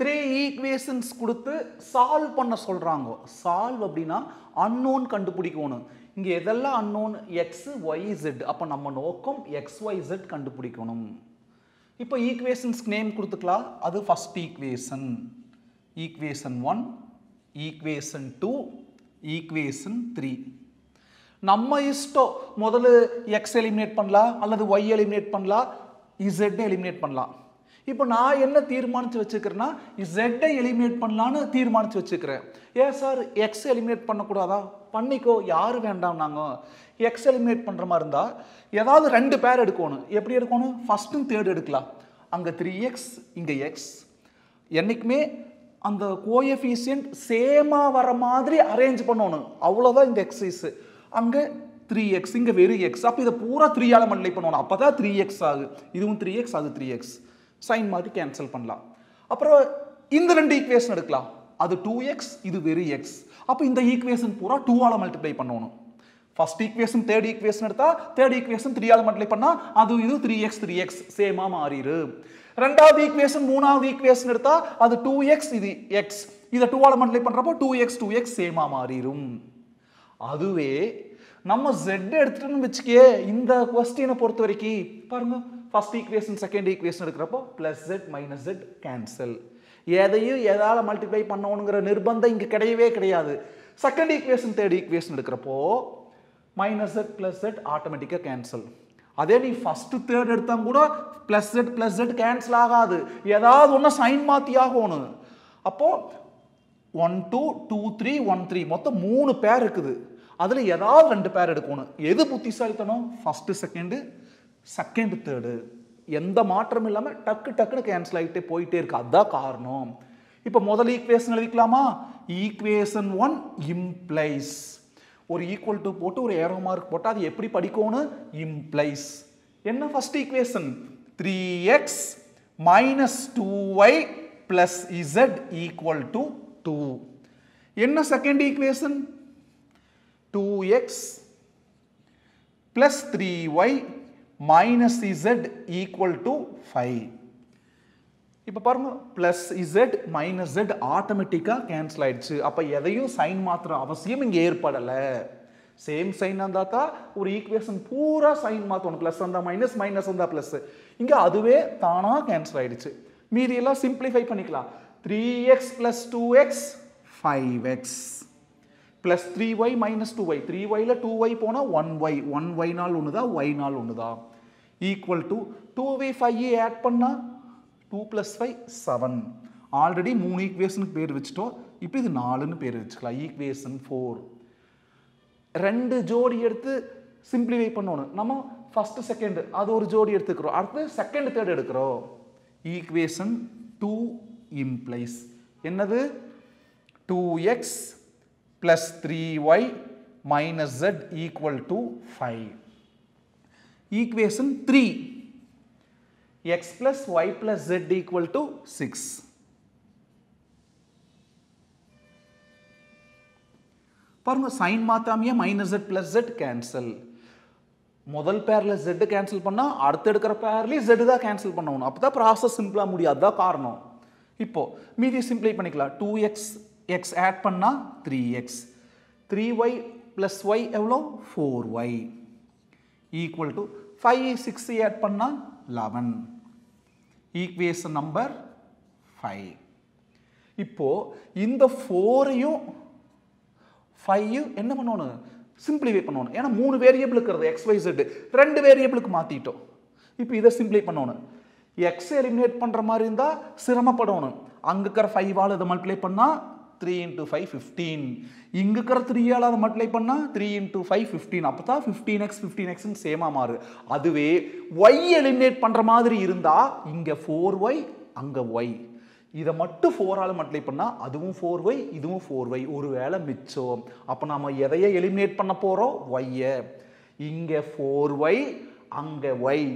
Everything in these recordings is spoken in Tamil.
த்ரீ ஈக்குவேஷன்ஸ் கொடுத்து சால்வ் பண்ண சொல்கிறாங்க சால்வ் அப்படின்னா அன்னோன் கண்டுபிடிக்கணும். இங்கே எதெல்லாம் அன்னோன் எக்ஸ் ஒய் ஜெட் அப்போ நம்ம நோக்கம் எக்ஸ் ஒய் ஜெட் கண்டுபிடிக்கணும். இப்போ ஈக்குவேஷன்ஸ்க்கு நேம் கொடுத்துக்கலாம். அது first equation equation one equation two equation three நம்ம இஷ்டம். முதல்ல எக்ஸ் எலிமினேட் பண்ணலாம். அல்லது ஒய் எலிமினேட் பண்ணலாம். இசட் எலிமினேட் பண்ணலாம். இப்போ நான் என்ன தீர்மானித்து வச்சுக்கிறேன்னா ஜெட்டை எலிமினேட் பண்ணலான்னு தீர்மானித்து வச்சுக்கிறேன். ஏன் சார்? எக்ஸ் எலிமினேட் பண்ணக்கூடாதா? பண்ணிக்கோ. யார் வேண்டாம் நாங்கள் எக்ஸ் எலிமினேட் பண்ணுற மாதிரி இருந்தால் ஏதாவது ரெண்டு பேர் எடுக்கணும். எப்படி எடுக்கணும்? ஃபஸ்ட்டும் தேர்ட் எடுக்கலாம். அங்கே த்ரீ எக்ஸ் இங்கே எக்ஸ் என்றைக்குமே அந்த கோஎஃபிஷியன்ட் சேமாக வர மாதிரி அரேஞ்ச் பண்ணணும். அவ்வளோதான் இந்த எக்ஸசைஸு அங்கே த்ரீ எக்ஸ் இங்கே வெறும் எக்ஸ் அப்போ இதை பூரா த்ரீயால் மல்டிப்ளை பண்ணணும். அப்போ தான் த்ரீ எக்ஸ் ஆகுது. இதுவும் த்ரீ எக்ஸ் அது த்ரீ எக்ஸ் சைன் மாதிரி கேன்சல் பண்ணலாம். அப்புறம் இந்த ரெண்டு ஈக்குவேஷன் எடுக்கலாம். அது டூ எக்ஸ் இது வெறும் எக்ஸ் அப்போ இந்த ஈக்குவேஷன் பூரா டூவால் மல்டிப்ளை பண்ணணும். ஃபர்ஸ்ட் ஈக்குவேஷன் தேர்ட் ஈக்குவேஷன் எடுத்தா தேர்ட் ஈக்குவேஷன் த்ரீயால் மல்டிப்ளை பண்ணா அது இது த்ரீ எக்ஸ் த்ரீ எக்ஸ் சேமாக மாறிடு ரெண்டாவது ஈக்குவேஷன் மூணாவது ஈக்குவேஷன் எடுத்தா அது டூ எக்ஸ் இது எக்ஸ் இதை டூவால் மல்டிப்ளை பண்ணுறப்போ டூ எக்ஸ் டூ எக்ஸ் சேமாக மாறிடும் அதுவே நம்ம ஜெட் எடுத்துட்டோம்னு வச்சுக்கே இந்த கொஸ்டினை பொறுத்த வரைக்கும் பாருங்கள் first equation second equation எடுக்கிறப்போ plus Z minus Z cancel எதையும் எதால் மல்டிப்ளை பண்ணணுங்கிற நிர்பந்தம் இங்கே கிடையவே கிடையாது. செகண்ட் ஈக்குவேஷன் தேர்ட் ஈக்குவேஷன் எடுக்கிறப்போ மைனஸ் ஜெட் ப்ளஸ் ஜெட் ஆட்டோமேட்டிக்காக கேன்சல் அதே நீ ஃபஸ்ட்டு தேர்ட் எடுத்தால் கூட plus Z plus Z cancel ஆகாது. ஏதாவது ஒன்று சைன் மாற்றி ஆகணும். அப்போது one two two three one three மொத்தம் மூணு பேர் இருக்குது. அதில் ஏதாவது ரெண்டு பேர் எடுக்கணும். எது புத்திசாலித்தனம்? ஃபஸ்ட்டு செகண்டு செகண்ட் தேர்டு எந்த மாற்றமும் இல்லாமல் டக்கு டக்குன்னு கேன்சல் ஆகிட்டே போயிட்டே இருக்கு. அதுதான் காரணம். இப்போ முதல் ஈக்குவேஷன் எழுதிக்கலாமா? ஈக்குவேஷன் ஒன் இம்ப்ளைஸ் ஒரு ஈக்குவல் டு போட்டு ஒரு ஏரோ மார்க் போட்டால் அது எப்படி படிக்கணும் இம்ப்ளைஸ் என்ன first equation three X minus two Y plus Z equal to two என்ன second equation two X plus three Y minus Z equal to five இப்போ பாருங்க பிளஸ் இசட் மைனஸ் ஜெட் ஆட்டோமேட்டிக்காக கேன்சல் ஆயிடுச்சு. அப்போ எதையும் சைன் மாத்திர அவசியம் இங்கே ஏற்படலை. சேம் சைன் இருந்தால் ஒரு ஈக்குவேஷன் பூரா சைன் மாற்றணும் ப்ளஸ் வந்தால் மைனஸ் மைனஸ் வந்தால் ப்ளஸ் இங்கே அதுவே தானாக கேன்சல் ஆயிடுச்சு. மீதி எல்லாம் சிம்பிளிஃபை பண்ணிக்கலாம். Three X plus two X five X plus three Y minus two Y three while two Y போனால் ஒன் ஒய் ஒன் ஒய் நாள் ஒன்று தான் ஒய் நாள் ஒன்று தான் ஈக்குவல் டு டூ வை ஃபைவ் ஆட் பண்ணால் two plus five seven already மூணு ஈக்குவேஷனுக்கு பேர் வச்சுட்டோம். இப்போ இது நாலுன்னு பேர் வச்சுக்கலாம். ஈக்குவேஷன் ஃபோர் ரெண்டு ஜோடி எடுத்து சிம்பிளிஃபை பண்ணணும். நம்ம ஃபஸ்ட்டு செகண்டு அது ஒரு ஜோடி எடுத்துக்கிறோம். அடுத்து செகண்ட் தேர்ட் எடுக்கிறோம். ஈக்குவேஷன் டூ இம்ப்ளைஸ் என்னது? Two X plus three Y minus Z equal to five equation three x plus y plus z equal to 6. பாருங்க sign மாத்தாமையே minus Z plus Z cancel முதல் பேரில் ஜெட் கேன்சல் பண்ணால் அடுத்து எடுக்கிற பேர்லயும் ஜெட் தான் கேன்சல் பண்ணணும். அப்போ தான் ப்ராசஸ் சிம்பிளாக முடியும். அதுதான் காரணம். இப்போ மீதி சிம்பிளை பண்ணிக்கலாம். டூ எக்ஸ் எக்ஸ் ஆட் பண்ணால் three X three Y plus Y எவ்வளோ four Y equal to five six add பண்ணால் லெவன் ஈக்குவேஷன் நம்பர் ஃபைவ் இப்போது இந்த ஃபோரையும் ஃபைவ் என்ன பண்ணணும்? சிம்பிளிஃபை பண்ணணும். ஏன்னா மூணு வேரியபிள் இருக்கிறது எக்ஸ் ஒய் செட்டு ரெண்டு வேரியபிளுக்கு மாற்றிட்டோம் இப்போ இதை சிம்பிளை பண்ணணும். எக்ஸ் எலிமினேட் பண்ணுற மாதிரி இருந்தால் சிரமப்படணும். அங்கே இருக்கிற ஃபைவால் இதை மல்டிப்ளை பண்ணால் த்ரீ இன்ட்டு ஃபைவ் ஃபிஃப்டீன் இங்கே இருக்கிற த்ரீயால் அதை மல்டிப்ளை பண்ணால் த்ரீ இன்ட்டு ஃபைவ் ஃபிஃப்டீன் அப்போ தான் ஃபிஃப்டீன் எக்ஸ் ஃபிஃப்டீன் எக்ஸ்னு சேமாக மாறு. அதுவே ஒய் எலிமினேட் பண்ணுற மாதிரி இருந்தால் இங்கே ஃபோர் ஒய் அங்கே ஒய் இதை மட்டும் ஃபோரால் மல்டிப்ளை பண்ணால் அதுவும் ஃபோர் ஒய் இதுவும் ஃபோர் ஒய் ஒரு வேளை மிச்சம். அப்போ நம்ம எதையை எலிமினேட் பண்ண போகிறோம் ஒய்யை இங்கே ஃபோர் ஒய் அங்கே ஒய்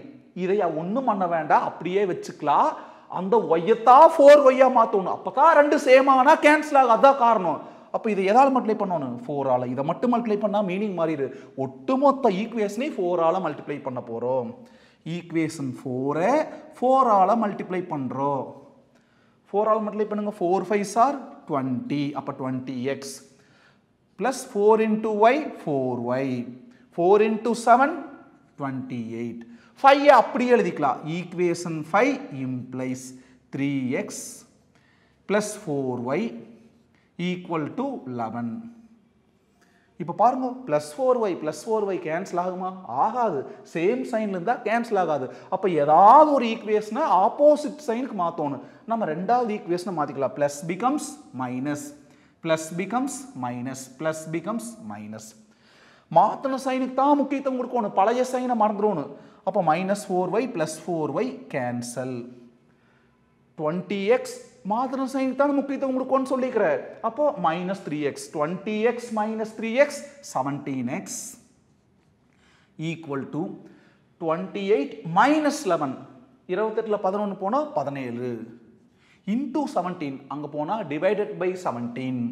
இதை ஒன்றும் பண்ண வேண்டாம். அப்படியே வச்சுக்கலாம். அந்த ஒய்யத்தா ஃபோர் ஒய்யா மாற்றணும் அப்போ தான் ரெண்டு சேம் ஆனால் கேன்சல் ஆகும் அதான் காரணம். அப்போ இதை எதால் மல்டிப்ளை பண்ணணும்? ஃபோரால் இதை மட்டும் மல்டிப்ளை பண்ணால் மீனிங் மாறிடு. ஒட்டுமொத்த ஈக்குவேஷனையும் ஃபோரால் மல்டிப்ளை பண்ண போகிறோம் ஈக்குவேஷன் ஃபோரை ஃபோரால் மல்டிப்ளை பண்ணுறோம் ஃபோரால் மல்டிப்ளை பண்ணுங்கள் ஃபோர் ஃபைவ் சார் டுவெண்ட்டி அப்போ twenty X plus four into Y four Y four into seven twenty eight five அப்படியே எழுதிக்கலாம். Equation five implies three X plus four Y equal to eleven இப்போ பாருங்க plus four Y plus four Y cancel ஆகுமா? ஆகாது. சேம் சைன்ல இருந்தால் கேன்சல் ஆகாது. அப்போ ஏதாவது ஒரு ஈக்குவேஷனை ஆப்போசிட் சைனுக்கு மாற்றணும் நம்ம ரெண்டாவது ஈக்குவேஷனை மாற்றிக்கலாம் plus becomes minus plus becomes minus plus becomes minus மாற்றின சைனுக்கு தான் முக்கியத்துவம் கொடுக்கணும். பழைய சைனை மறந்துடணும் அப்போ minus four Y plus four Y cancel twenty X மாத்திரம் சைன் தான் முக்கியத்துவம் கொடுக்கணும்னு சொல்லிக்கிறேன் அப்போ minus three X twenty X minus three X seventeen X equal to twenty eight minus eleven இருபத்தெட்டில் பதினொன்று போனால் பதினேழு. இன்டூ செவன்டீன் அங்கே போனால் டிவைடட் பை செவன்டீன்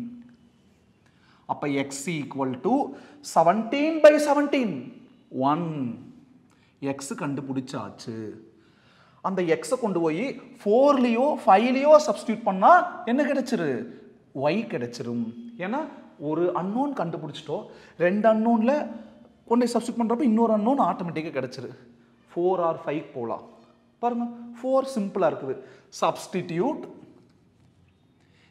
அப்போ X equal to seventeen by seventeen one X கண்டுபிடிச்சாச்சு. அந்த எக்ஸை கொண்டு போய் ஃபோர்லேயோ ஃபைவ்லேயோ சப்ஸ்டியூட் பண்ணால் என்ன கிடைச்சிரு? ஒய் கிடைச்சிரும். ஏன்னா ஒரு அன்னோன் கண்டுபிடிச்சிட்டோம் ரெண்டு அன்னோனில் கொண்டு சப்ஸ்டியூட் பண்ணுறப்ப இன்னொரு அன்னோன் ஆட்டோமேட்டிக்காக கிடைச்சிரு. ஃபோர் ஆர் ஃபைவ் போகலாம் பாருங்கள் ஃபோர் சிம்பிளாக இருக்குது. Substitute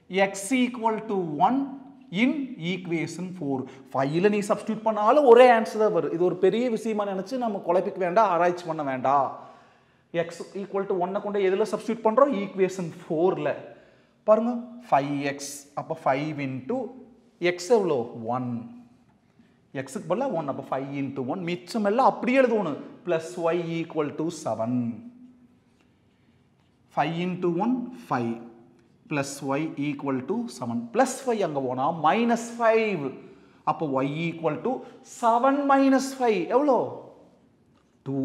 X equal to one in equation four ஃபைவ்ல நீ சப்ஸ்டியூட் பண்ணாலும் ஒரே ஆன்சர் தான் வரும். இது ஒரு பெரிய விஷயமா நினச்சி நம்ம குழப்பிக்க வேண்டாம் ஆராய்ச்சி பண்ண வேண்டாம் எக்ஸ் ஈக்குவல் டு ஒன்னை கொண்டு எதில் சப்ஸ்டியூட் பண்ணுறோம் ஈக்குவேஷன் ஃபோரில் பாருங்க ஃபைவ் எக்ஸ் அப்போ ஃபைவ் இன்ட்டு எக்ஸ் எவ்வளோ? ஒன் எக்ஸுக்கு பதிலாக ஒன் அப்போ ஃபைவ் இன்ட்டு ஒன் மிச்சம் எல்லாம் அப்படியே எழுதணும். Plus Y equal to seven five into one five plus Y equal to seven plus five அங்கே போனால் மைனஸ் ஃபைவ் அப்போ Y equal to seven minus five எவ்வளோ? டூ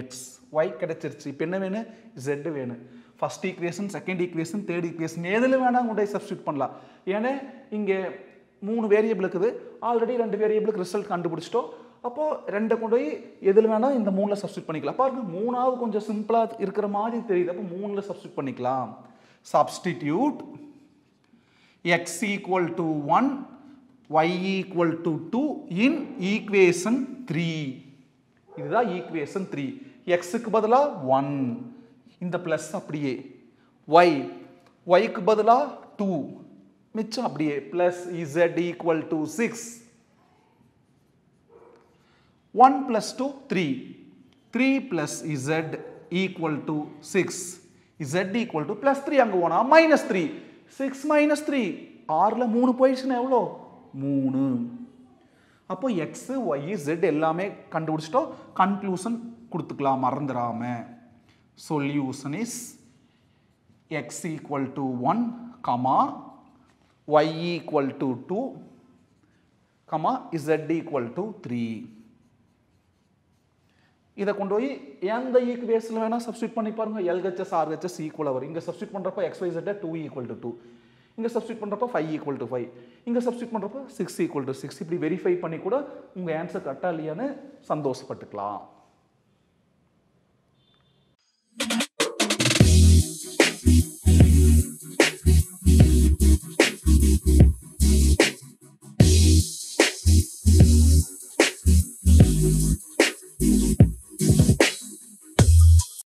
எக்ஸ் ஒய் கிடச்சிருச்சு. இப்போ என்ன வேணும் ஜெட் வேணும் first equation second equation third equation எதில் வேணால் கொண்டு போய் சப்ஸ்டியூட் பண்ணலாம். ஏன்னா இங்கே மூணு வேரியபிள் இருக்குது. ஆல்ரெடி ரெண்டு வேரியபிளுக்கு ரிசல்ட் கண்டுபிடிச்சிட்டோம். அப்போது ரெண்டை கொண்டு போய் எதில் வேணால் இந்த மூணில் சப்ஸ்டியூட் பண்ணிக்கலாம். பாருங்க மூணாவது கொஞ்சம் சிம்பிளாக இருக்கிற மாதிரி தெரியுது. அப்போ மூணில் சப்ஸ்டியூட் பண்ணிக்கலாம். Substitute x equal to 1, y equal to 2 in equation 3. இதுதான் equation 3. x க்கு பதிலா 1. இந்த plus அப்படியே. y. y க்கு பதிலா 2. மிச்சம் அப்படியே. plus z equal to 6. 1 plus 2, 3. 3 plus z equal to 6. z equal to plus three அங்கே போனால் minus three six minus three ஆறில் மூணு போயிடுச்சுன்னா எவ்வளோ? மூணு. அப்போ எக்ஸு ஒய் ஜெட் எல்லாமே கண்டுபிடிச்சிட்டோம் கன்க்ளூஷன் கொடுத்துக்கலாம் மறந்துடாம. Solution is X equal to one comma Y equal to two comma Z equal to three இதை கொண்டு போய் எந்த ஈக்குவேஷனில் வேணால் சப்ஸ்டியூட் பண்ணி பாருங்கள் எல்ஹெச்எஸ் ஆர்ஹெச்எஸ் ஈக்குவலாக வரும். இங்கே சப்ஸ்டியூட் பண்ணுறப்ப X two equal to two இங்கே சப்ஸ்டியூட் பண்ணுறப்ப ஃபைவ் ஈக்குவல் டு ஃபைவ் இங்கே சப்ஸ்டியூட் பண்ணுறப்ப சிக்ஸ் ஈக்குவல் டு சிக்ஸ் இப்படி வெரிஃபை பண்ணி கூட உங்கள் ஆன்சர் கரெக்டாக இல்லையான்னு சந்தோஷப்பட்டுக்கலாம்.